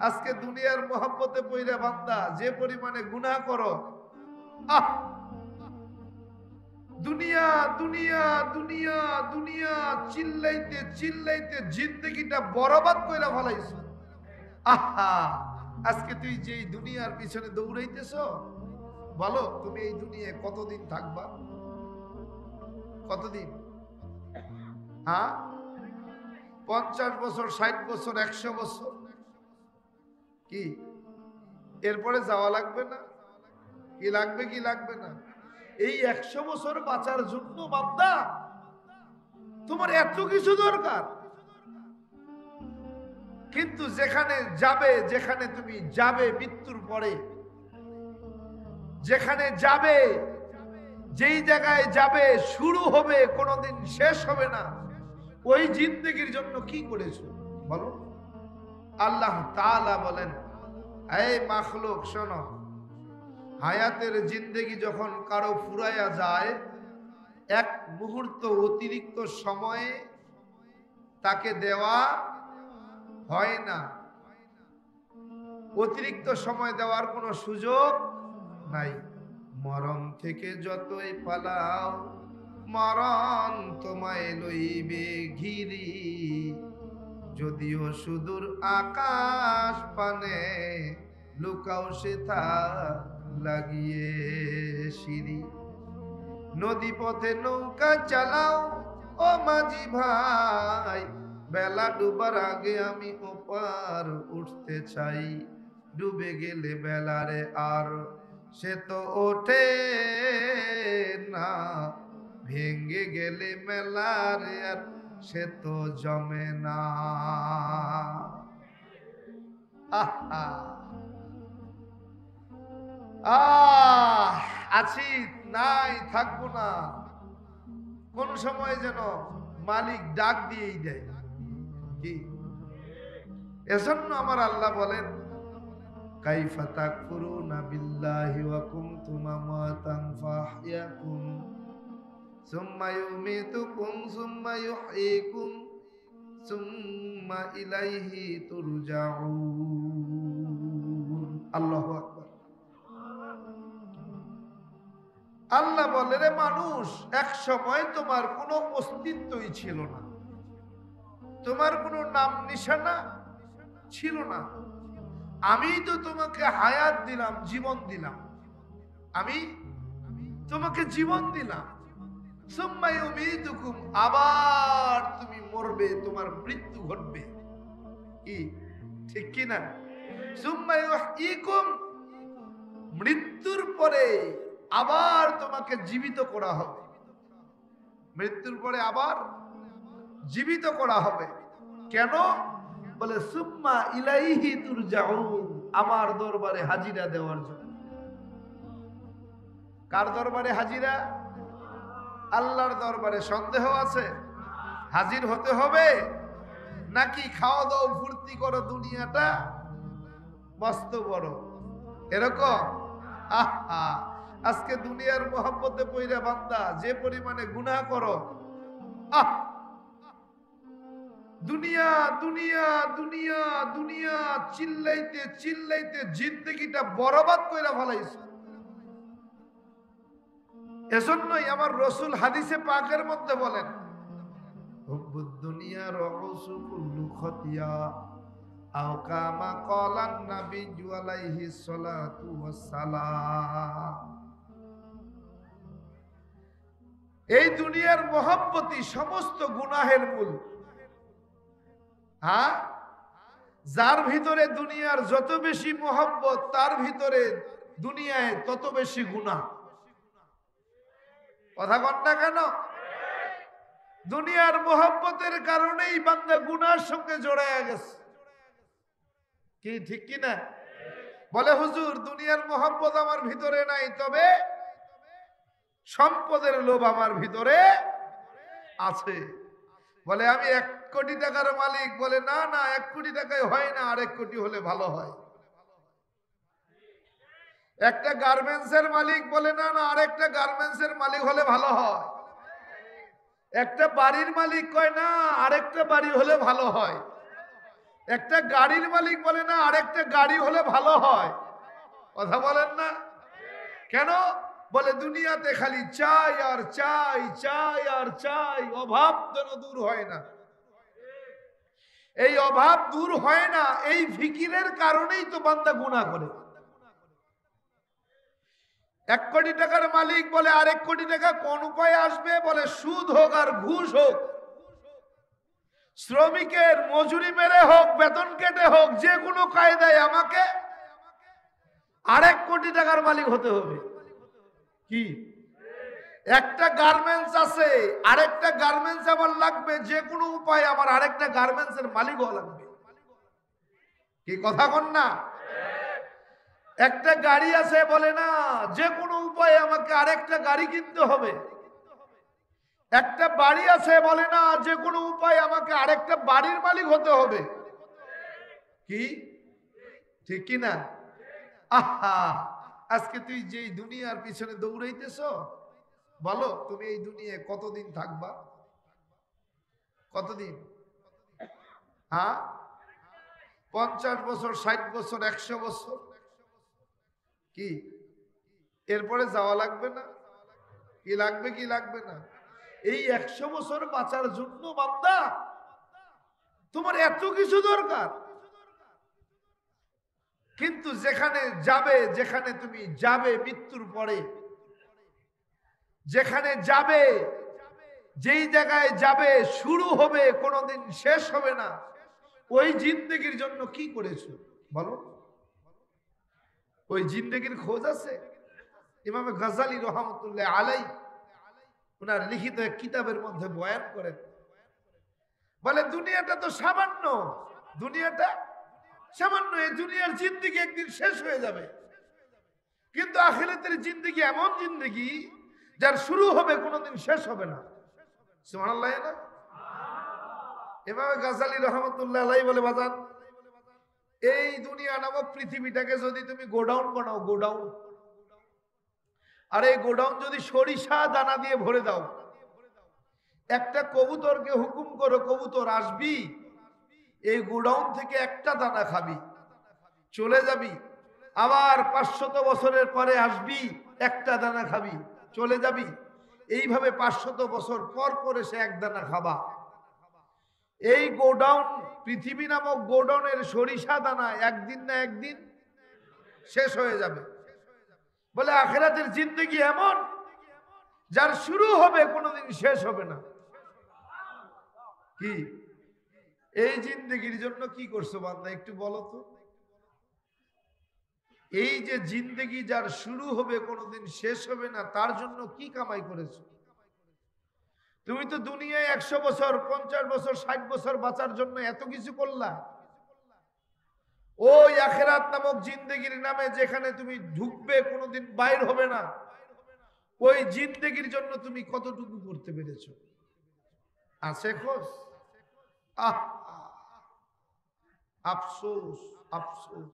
আজকে দুনিয়ার মোহাম্মতে পইরা বান্দা, যে পরিমাণে গুনাহ করো, আহ! দুনিয়া দুনিয়া দুনিয়া দুনিয়া, চিল্লাইতে চিল্লাইতে জিন্দগিটা বরবাদ কইরা ফলাইছো। আহা, আজকে তুই যেই দুনিয়ার পিছনে দৌড়াইতেছ, বলো, তুমি এই দুনিয়ায় কতদিন থাকবা? কতদিন? হ্যাঁ? পঞ্চাশ বছর, ষাট বছর, একশো বছর। কি? এরপরে যাওয়া লাগবে না? কি লাগবে কি লাগবে না? এই একশো বছর বাঁচার জন্য বান্দা, তোমার এত কিছু দরকার। কিন্তু যেখানে যাবে, যেখানে তুমি যাবে মৃত্যুর পরে, যেখানে যাবে, যেই জায়গায় যাবে, শুরু হবে, কোনোদিন শেষ হবে না। ওই জিন্দগির জন্য কি করেছ? বলো। আল্লাহ তাআলা বলেন হায়াতের জিন্দেগি যখন কারও ফুরাইয়া যায়, এক মুহূর্ত অতিরিক্ত সময়ে তাকে দেওয়া হয় না। অতিরিক্ত সময় দেওয়ার কোনো সুযোগ নাই। মরণ থেকে যতই পালাও মরণ তোমায় লইবে ঘিরি। যদিও সুদূর আকাশ পানে লুকাও সেথা লাগিয়ে সিঁড়ি। নদী পথে নৌকা চালাও, ও মাঝি ভাই, বেলা ডুবার আগে আমি ওপার উঠতে চাই। ডুবে গেলে বেলারে আর সে তো ওঠে গেলে মেলারে আর সে তো জমে না। আছি নাই, থাকব না। কোন সময় যেন মালিক ডাক দিয়েই দেয়। কি? এজন্য আমার আল্লাহ বলেন, কাইফা তাকফুরুনা বিল্লাহি ওয়া কুনতুম আমাতান ফাহইয়াকুম। সুম্মা আল্লাহু বলে রে মানুষ, এক সময় তোমার কোনো অস্তিত্বই ছিল না। তোমার কোনো নাম নিশানা ছিল না। আমি তো তোমাকে হায়াত দিলাম, জীবন দিলাম। আমি তোমাকে জীবন দিলাম। আবার তুমি মরবে, তোমার মৃত্যু ঘটবে। কি? ঠিক কি না? সুম্মাই ইকুম মৃত্যুর পরে আবার তোমাকে জীবিত করা হবে। মৃত্যুর পরে আবার জীবিত করা হবে। কেন? বলে, সুম্মা ইলাইহি তুরজাউন, আমার দরবারে হাজিরা দেওয়ার জন্য। কার দরবারে হাজিরা? আল্লাহর দরবারে সন্দেহ আছে? হাজির হতে হবে? নাকি খাওয়া দাও ফুর্তি করো দুনিয়াটা? মস্ত বড়। এরকম? আহা! আজকে দুনিয়ার মোহাম্মতে পইরা বান্দা, যে পরিমাণে গুনাহ করো, আহ! দুনিয়া দুনিয়া দুনিয়া দুনিয়া, চিল্লাইতে চিল্লাইতে জিন্দগিটা বরবাদ কইরা ফলাইছে। এজন্যই আমার রসুল হাদিসে পাকের মধ্যে বলেন দুনিয়া রহসু কুল্লু আও কামা কলান নাবিয়্যু আলাইহি সালাতু এই দুনিয়ার মহব্বতই সমস্ত গুনাহের মূল। হ্যাঁ? যার ভিতরে দুনিয়ার যত বেশি মহব্বত, তার ভিতরে দুনিয়ায় তত বেশি গুনাহ। কথা কন না কেন? দুনিয়ার মোহাম্মতের কারণেই বান্দা গুনার সঙ্গে জড়াইয়া গেছে। কি, ঠিক কি না? বলে, হুজুর, দুনিয়ার মোহাম্মত আমার ভিতরে নাই, তবে সম্পদের লোভ আমার ভিতরে আছে। বলে, আমি এক কোটি টাকার মালিক। বলে, না না, এক কোটি টাকায় হয় না আর এক কোটি হলে ভালো হয়। একটা গার্মেন্টসের মালিক বলে, না না, আরেকটা গার্মেন্টসের মালিক হলে ভালো হয়। একটা বাড়ির মালিক কয়, না, আরেকটা বাড়ি হলে ভালো হয়। একটা গাড়ির মালিক বলে, না, আরেকটা গাড়ি হলে ভালো হয়। কথা বলেন না? কেন? বলে, দুনিয়াতে খালি চাই আর চাই চাই আর চাই, অভাব যেন দূর হয় না। এই অভাব দূর হয় না, এই ফিকিরের কারণেই তো বান্দা গুণা করে। এক কোটি টাকার মালিক বলে আরেক কোটি টাকা কোন উপায়ে আসবে বলে সুদ হোক আর ঘুষ হোক? শ্রমিকের মজুরি মেরে হোক, বেতন কেটে হোক, যে কোনো কায়দায় আমাকে আরেক কোটি টাকার মালিক হতে হবে। কি? একটা গার্মেন্টস আছে, আরেকটা গার্মেন্টস আমার লাগবে, যে কোনো উপায়ে আমার আরেকটা গার্মেন্টস এর মালিক হওয়া লাগবে। কি কথা কন না? একটা গাড়ি আছে বলে না, যে কোনো উপায়ে আমাকে আরেকটা গাড়ি কিনতে হবে। একটা বাড়ি আছে বলে না, যে কোনো উপায়ে আমাকে আরেকটা বাড়ির মালিক হতে হবে। কি? ঠিক কি না? আহা! আজকে তুই যে দুনিয়ার পিছনে দৌড়াইতেছ, বলো তুমি এই দুনিয়ায় কতদিন থাকবা? কতদিন? হ্যাঁ? পঞ্চাশ বছর, ষাট বছর, একশো বছর? কি? এরপরে যাওয়া লাগবে না? কি লাগবে কি লাগবে না? এই একশো বছর বাঁচার জন্য বান্দা, তোমার এত কিছু দরকার। কিন্তু যেখানে যাবে, যেখানে তুমি যাবে মৃত্যুর পরে, যেখানে যাবে, যেই জায়গায় যাবে, শুরু হবে, কোনোদিন শেষ হবে না। ওই জিন্দগির জন্য কি করেছ? বলো। ওই জিন্দগির খোঁজ আছে? ইমামে গজালি রহমতুল্লাহ আলাই ওনার লিখিত এক কিতাবের মধ্যে বয়ান করেন। বলে, দুনিয়াটা তো সামান্য, দুনিয়াটা সামান্য, এই দুনিয়ার জিন্দগি একদিন শেষ হয়ে যাবে। কিন্তু আখিরাতের জিন্দগি এমন জিন্দগি, যার শুরু হবে কোনোদিন শেষ হবে না। সুবহানাল্লাহ না? এভাবে গাজালি রহমতুল্লাহ আলাই বলে, বাজান এই দুনিয়া নামক পৃথিবীটাকে যদি তুমি গোডাউন বানাও, গোডাউন। আর এই গোডাউন যদি সরিষা দানা দিয়ে ভরে দাও। একটা কবুতরকে হুকুম করো, কবুতর আসবি, এই গোডাউন থেকে একটা দানা খাবি, চলে যাবি, আবার পাঁচশত বছরের পরে আসবি, একটা দানা খাবি, চলে যাবি। এইভাবে পাঁচশত বছর পর পরে সে এক দানা খাবা। এই গোডাউন, পৃথিবী নামক গোডাউনের সরিষা দানা একদিন না একদিন শেষ হয়ে যাবে। বলে আখেরাতের জিন্দগি এমন, যার শুরু হবে কোনোদিন শেষ হবে না। কি? এই জিন্দগির জন্য কি করছ বান্দা, একটু বলো তো। এই যে জিন্দগি যার শুরু হবে কোনোদিন শেষ হবে না, তার জন্য কি কামাই করেছ? তুমি তো দুনিয়ায় একশো বছর, পঞ্চাশ বছর, ষাট বছর বাঁচার জন্য এত কিছু করলা। ওই আখেরাত নামক জিন্দগির নামে যেখানে তুমি ঢুকবে, কোনোদিন বাইর হবে না। ওই জিন্দগির জন্য তুমি কতটুকু করতে পেরেছ? আছে খোঁজ? আহ! আফসোস আফসোস।